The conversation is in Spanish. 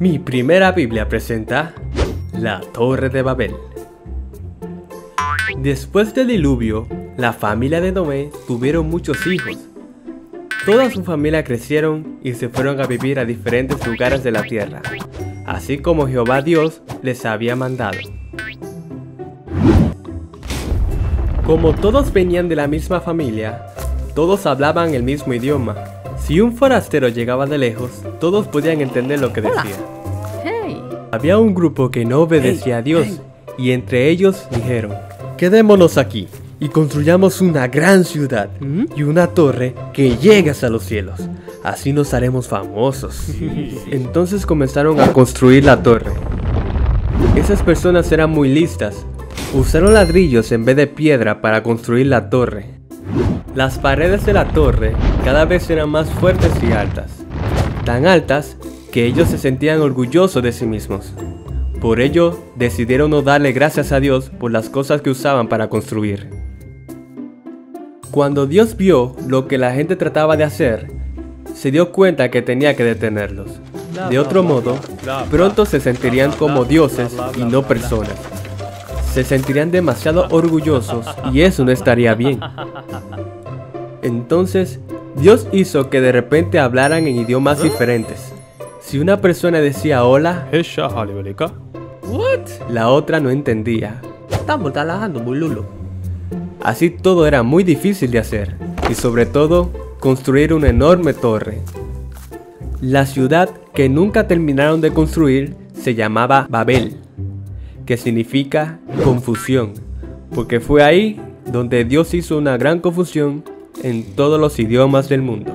Mi primera Biblia presenta la Torre de Babel. Después del diluvio, la familia de Noé tuvieron muchos hijos. Toda su familia crecieron y se fueron a vivir a diferentes lugares de la tierra, así como Jehová Dios les había mandado. Como todos venían de la misma familia, todos hablaban el mismo idioma. Si un forastero llegaba de lejos, todos podían entender lo que decía. Había un grupo que no obedecía a Dios y entre ellos dijeron, quedémonos aquí y construyamos una gran ciudad y una torre que llegue hasta los cielos. Así nos haremos famosos. Entonces comenzaron a construir la torre. Esas personas eran muy listas. Usaron ladrillos en vez de piedra para construir la torre. Las paredes de la torre cada vez eran más fuertes y altas. Tan altas que ellos se sentían orgullosos de sí mismos. Por ello, decidieron no darle gracias a Dios por las cosas que usaban para construir. Cuando Dios vio lo que la gente trataba de hacer, se dio cuenta que tenía que detenerlos. De otro modo, pronto se sentirían como dioses y no personas. Se sentirían demasiado orgullosos y eso no estaría bien. Entonces, Dios hizo que de repente hablaran en idiomas diferentes. Si una persona decía hola, la otra no entendía. Así todo era muy difícil de hacer y sobre todo construir una enorme torre. La ciudad que nunca terminaron de construir se llamaba Babel, que significa confusión, porque fue ahí donde Dios hizo una gran confusión en todos los idiomas del mundo.